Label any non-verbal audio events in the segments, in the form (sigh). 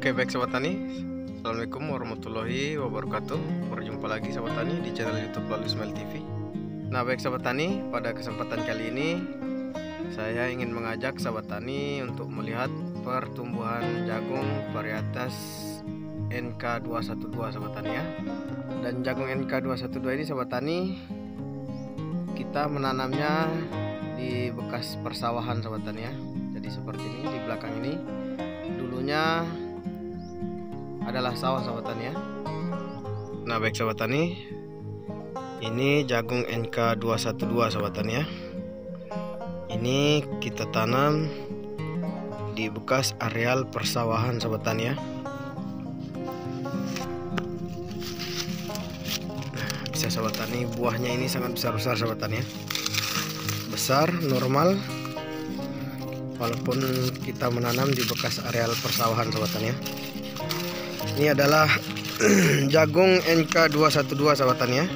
Oke baik sahabat tani. Assalamualaikum warahmatullahi wabarakatuh. Berjumpa lagi sahabat tani di channel youtube Lalu Ismail TV Nah baik sahabat tani pada kesempatan kali ini Saya ingin mengajak sahabat tani untuk melihat pertumbuhan jagung varietas NK212 sahabat tani ya. Dan jagung NK212 ini sahabat tani Kita menanamnya di bekas persawahan sahabat tani ya. Jadi seperti ini di belakang ini. Dulunya adalah sawah sahabat tani ya. Nah baik sahabat tani Ini jagung NK212 sahabat tani ya. Ini kita tanam Di bekas areal persawahan sahabat tani ya. Bisa sahabat tani buahnya ini sangat besar-besar sahabat tani ya. Besar, normal. Walaupun kita menanam di bekas areal persawahan tani ya ini adalah (clears throat) jagung NK212 sahabat tani ya.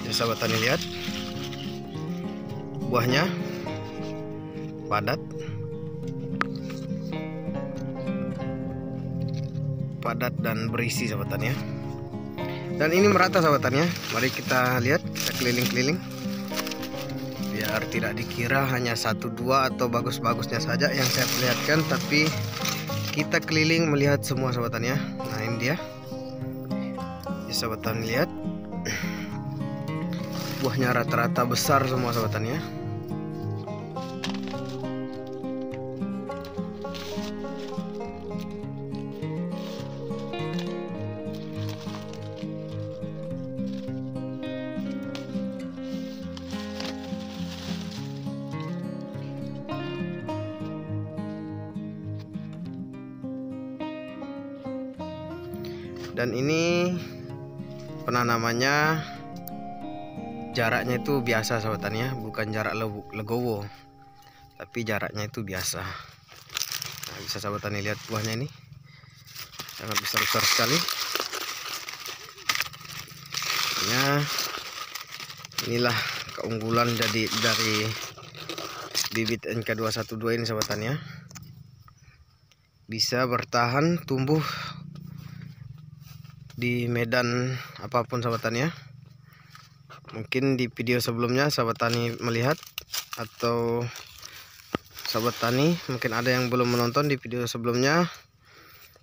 Ini sahabat tani lihat. Buahnya padat. Padat dan berisi sahabat tani ya. Dan ini merata sahabat tani ya. Mari kita lihat, kita keliling-keliling. Biar tidak dikira hanya satu dua atau bagus-bagusnya saja yang saya perlihatkan tapi kita keliling melihat semua sahabatan ya nah ini dia. Ya, sahabatan lihat. (clears throat) Buahnya rata-rata besar semua sahabatan dan ini penanamannya jaraknya itu biasa sahabatannya bukan jarak legowo tapi jaraknya itu biasa. Nah, bisa sahabatan lihat buahnya ini. Sangat besar-besar sekali. Ya inilah keunggulan jadi dari bibit NK212 ini sahabatannya bisa bertahan tumbuh di medan apa pun sahabat tani ya mungkin di video sebelumnya sahabat tani melihat atau sahabat tani mungkin ada yang belum menonton di video sebelumnya.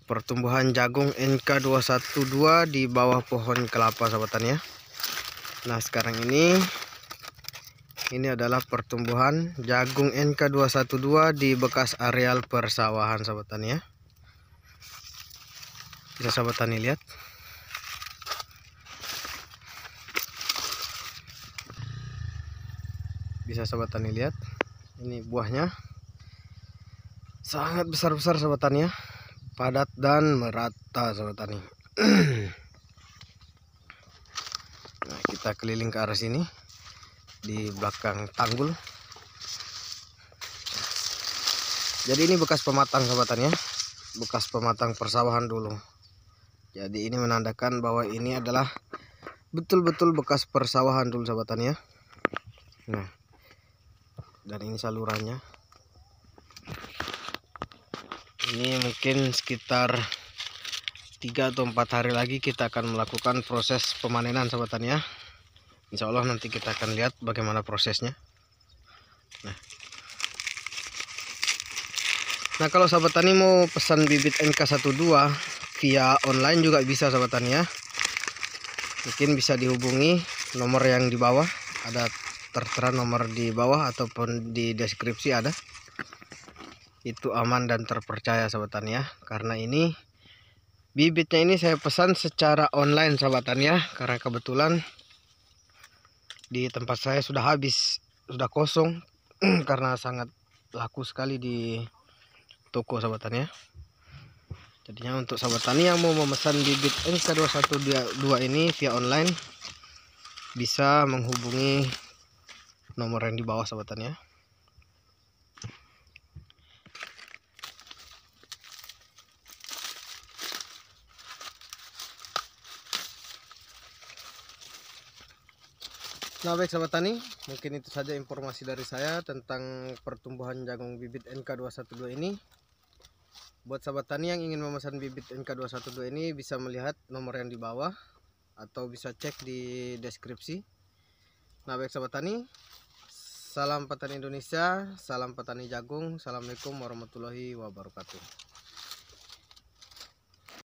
Pertumbuhan jagung NK212 di bawah pohon kelapa sahabat tani ya. Nah sekarang ini ini adalah pertumbuhan jagung NK212 di bekas areal persawahan sahabat tani ya. Bisa sahabat tani lihat bisa sobat tani lihat. Ini buahnya. Sangat besar-besar sobat tani ya. Padat dan merata sobat tani. (clears throat) Nah, kita keliling ke arah sini. Di belakang tanggul. Jadi ini bekas pematang sobat tani ya. Bekas pematang persawahan dulu. Jadi ini menandakan bahwa ini adalah betul-betul bekas persawahan dulu tani ya. Nah dan ini salurannya. Ini mungkin sekitar tiga atau empat hari lagi kita akan melakukan proses pemanenan sahabatan ya Insya Allah nanti kita akan lihat bagaimana prosesnya. Nah. Nah kalau sahabat tani mau pesan bibit NK12 via online juga bisa sahabat tani ya Mungkin bisa dihubungi nomor yang di bawah. Ada tertera nomor di bawah ataupun di deskripsi ada. Itu aman dan terpercaya sahabatan ya karena ini bibitnya ini saya pesan secara online sahabatan ya karena kebetulan di tempat saya sudah habis sudah kosong. (clears throat) Karena sangat laku sekali di toko sahabatan ya jadinya untuk sahabat tani yang mau memesan bibit NK212 ini via online bisa menghubungi nomor yang di bawah sahabatannya Nah baik sahabat tani, mungkin itu saja informasi dari saya tentang pertumbuhan jagung bibit NK212 ini. buat sahabat tani yang ingin memesan bibit NK212 ini bisa melihat nomor yang di bawah atau bisa cek di deskripsi nah baik sahabat tani salam petani Indonesia salam petani jagung assalamualaikum warahmatullahi wabarakatuh